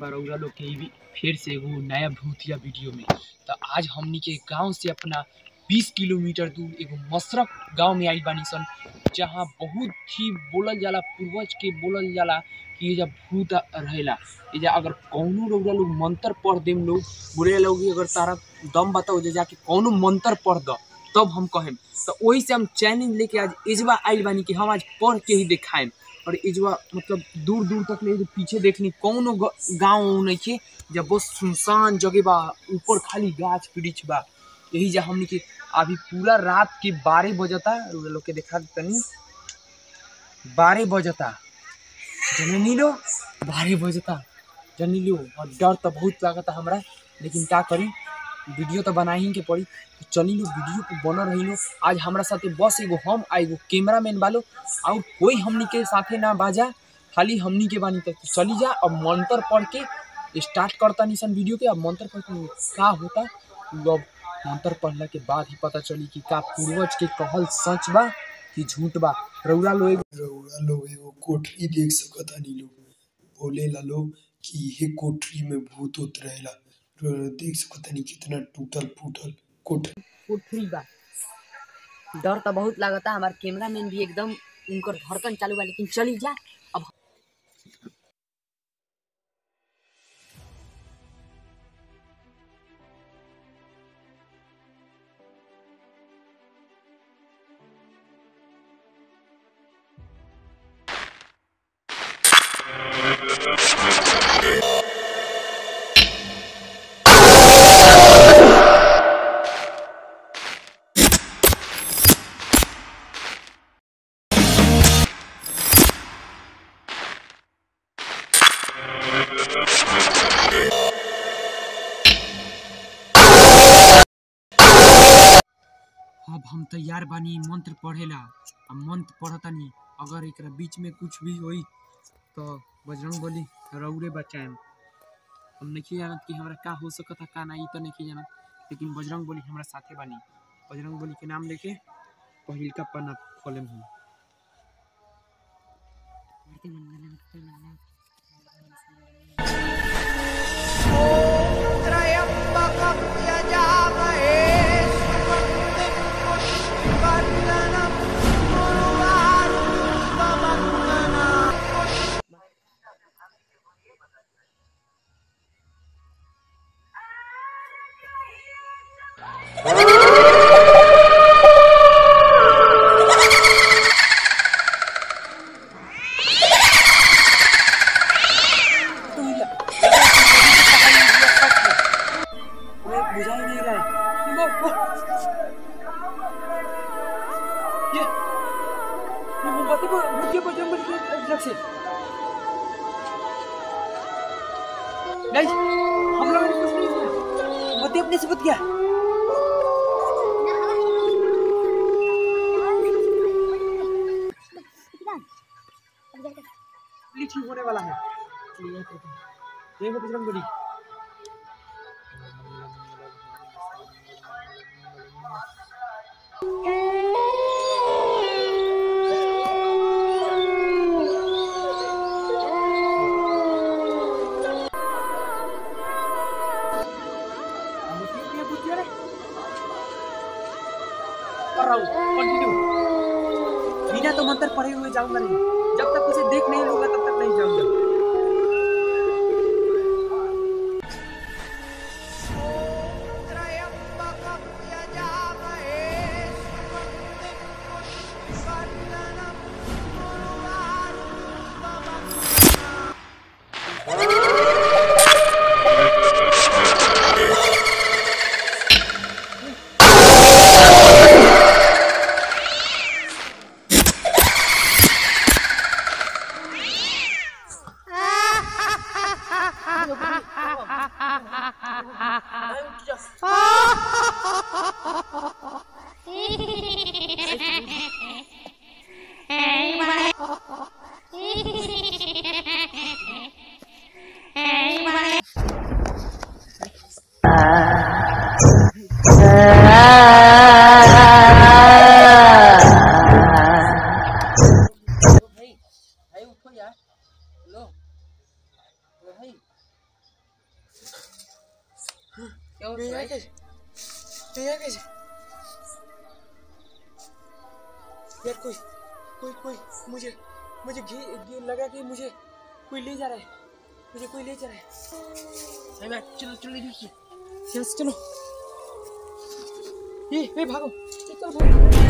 बार रउरा लोग के भी फिर से एगो नया भूतिया वीडियो में। तो आज हमनी के गाँव से अपना 20 किलोमीटर दूर एगो मसरक गाँव में आई बानी सन, जहाँ बहुत ही बोलल जाला, पूर्वज के बोलल जाला कि एजा भूत रहेला। एजा अगर कौनो लोग मंत्र पढ़ देम लोग बोले लोग अगर तारा दम बताओ जे जाके कौनो मंत्र पढ़ द, तब हम कहेम। तो वही से हम चैलेंज लेके आज इजवा आइल बानी कि हम आज पढ़ के ही दिखाएम। और इजवा मतलब दूर दूर तक ले पीछे देखनी, कौनो गाँव के जब बस सुनसान जगह बा, ऊपर खाली गाछ वृक्ष बा। यही जा हमनी के अभी पूरा रात के बारह बजता लोग के देखा तनी, बारह बजता, जननी लो, बारह बजता, जननी लो, और डर तो बहुत लागता हमरा, लेकिन क्या करी? वीडियो तो बना ही के पड़ी। तो चली लो, वीडियो को बनल रही लो। आज हमरा साथे बस एगो हम आ एगो कैमरा मैन बालो। और कोई हमनी के साथे ना बाजा। खाली हमनी के बानी तो चली जा। अब मंत्र पढ़ के स्टार्ट करता निशन वीडियो के। अब मंत्र पढ़ के का होता? अब मंत्र पढ़ला के बाद ही पता चली कि का पूर्वज के कहल सच बा कि झूठ बा। रउरा लोग रउरा लोग एगो कोठरी देख सकतानी लोग बोले ला लोग कि इहे कोठरी में भूत उत रहेला। रउरा सको तनी कितना टूटल फूटल कोठरी कोठरी बा। डर तो बहुत लागता, हमार कैमरा भी एकदम, उनकर धड़कन चालू बा, लेकिन चली जा। अब हम तैयार बानी मंत्र पढ़ेला। अब मंत्र पढ़तानी, अगर एक बीच में कुछ भी होई तो बजरंग बली रउरे बचाएम। हम नहीं जानत कि हमारा का हो सकता का नहीं तो नहीं जानत। लेकिन बजरंग बली हमरा साथे बानी। बजरंग बली के नाम लेके पहिलका पन्ना खोलेम हम। गाइस हम लोगों अपने से गया देखो बिना तो मंत्र पढ़े हुए जाऊँगा नहीं। जब तक उसे देख नहीं लूँगा, तब तक नहीं जाऊँगा। Adiós. Bye. है कैसे? यार कोई कोई कोई मुझे मुझे घी घी लगा कि मुझे कोई ले जा रहा है। मुझे कोई ले जा रहा है। चलो चलो चलो यहाँ से। चलो। ये भागो। चलो भागो।